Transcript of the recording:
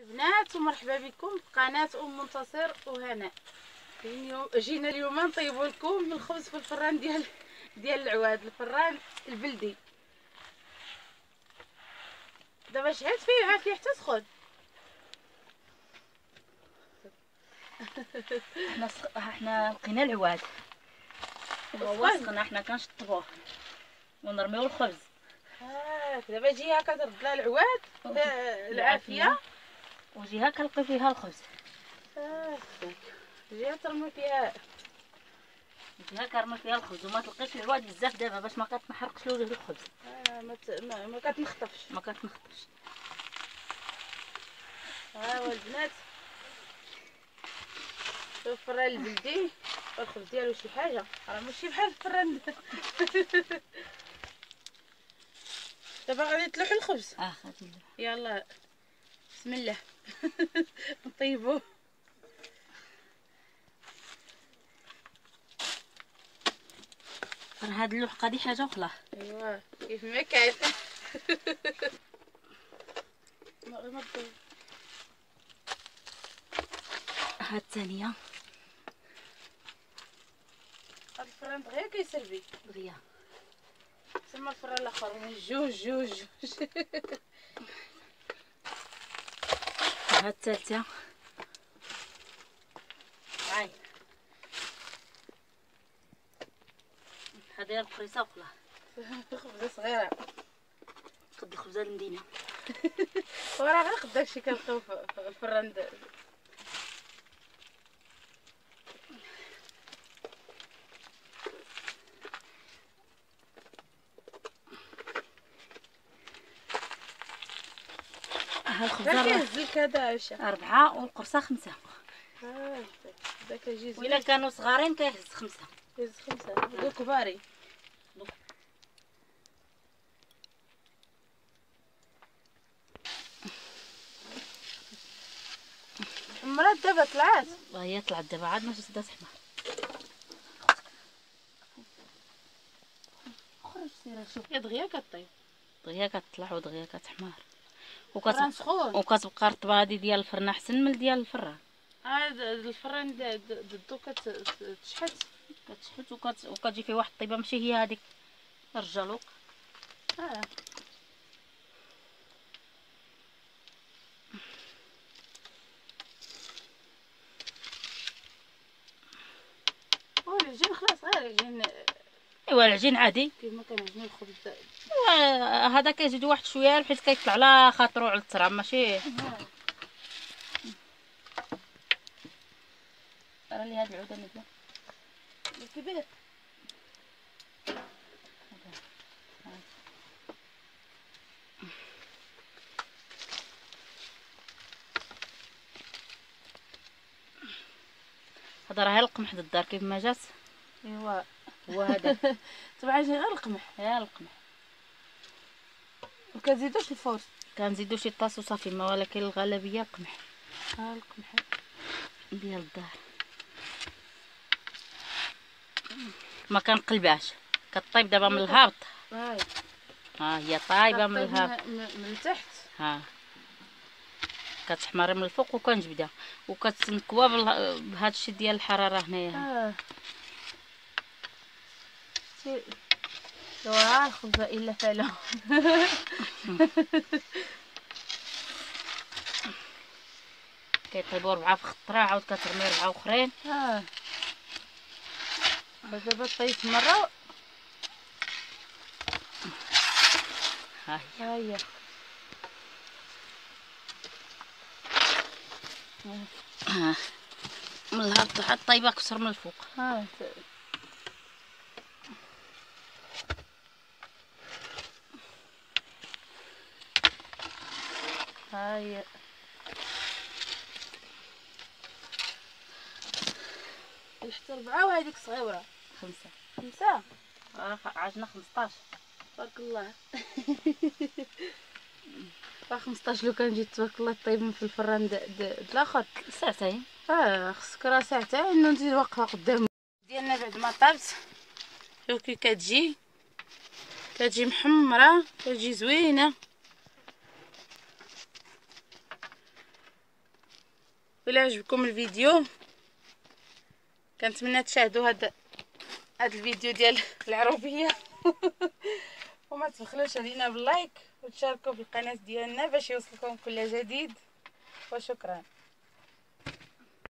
البنات ومرحبا بكم في قناة أم منتصر وهناء اليوم جينا اليوم نطيبوا لكم الخبز في الفران ديال ديال العواد الفران البلدي. دابا شعلت فيه؟ عافيه حتى سخون. حنا سخ... حنا لقينا العواد. وهو سخون. سخنا حنا كنشطبوه. ونرميو الخبز. دابا جي هكا ترد لها العواد آه، العافية. وجهه كنلقي فيها الخبز. هاك جي ترمي فيها. جهة كنرمي فيها الخبز وما تلقيش العواد بزاف دابا باش ما كتنحرقش الوجه الخبز. آه، ما ت- ما ما كتنخطفش. ما كتنخطش ها هو البنات شوف الفران البلدي الخبز ديالو شي حاجة. راه ماشي بحال الفران. دابا غادي تلوحوا الخبز. آه غادي يلا. بسم الله. نطيبوه راه هاد اللوحقة دي حاجة أخرى. ايوا كيف ما كان. ها الثانية. هاد الفران دغيا كيسربي. دغيا. تما الفران الآخر. جوج جوج جوج. ها الثالثه هاي. هذه الفريسه أخرى خبزة صغيرة. قد الخبزه المدينة وراه غير قد داكشي كنلقاو في في الفران هذا عشا أربعة والقرصة خمسة. يجي وإلا كانوا صغارين كيهز خمسة. يهز خمسة. دو كباري مرات دابا طلعات؟ وهي طلعت دابا عاد ما خرج شوف. يا دغيا كطيب دغيا كتطلع ودغيا كتحمر. وكتبقى وكتبقى هادي ديال الفرن أحسن من ديال الفران هذا الفران ضدو كتشحت كتشحت وكت... وكتجي فيه واحد الطيبة ماشي هي هاديك. الرجالوك آه. والعجين خلاص غير عجين ايوا العجين عادي؟ كيما كنعجنو الخبز. هذا كيزيد واحد شوية حيت كيطلع على خاطرو على التراب ماشي؟ راه لي هاد العودة نبدا الكبير هذا راه القمح د الدار كيف ما جات؟ إيوا. هو هذا تبع عجين غير القمح يا القمح. وكتزيدوش الفرن كنزيدو شي طاس وصافي ما ولكن الغالبية القمح ها القمح. ديال الدار ما كنقلبهاش كطيب دابا من الهابط هاي ها هي طايبة من كطيب الهابط من, تحت. ها. كتحمر من الفوق وكنجبدها. وكتنكوا بال- بهذا الشيء ديال الحرارة هنايا. آه شي ها الخبزة إلا فعلا. كيطيبوا ربعه في خطره عاود كترمي ربعه اخرين ها دابا طيبت مرة. ها. هي. من الهابط حتى طيبة أكثر من الفوق. ها. ها هي شفت ربعة وهذيك صغيرة. خمسة. خمسة؟ راه عجنا 15 تبارك الله. راه 15 لو كان جيت تبارك الله طيب في الفران د الآخر ساعتين. آه خصك راه ساعتين. ونزيد واقفه قدام. ديالنا بعد ما طابت. شوف كي كتجي كتجي محمرة. كتجي زوينة. وإلا عجبكم الفيديو. كنتمنى تشاهدوا هذا هذا الفيديو ديال العروبية. وما تبخلوش علينا باللايك وتشاركوا بالقناه ديالنا باش يوصلكم كل جديد. وشكرا.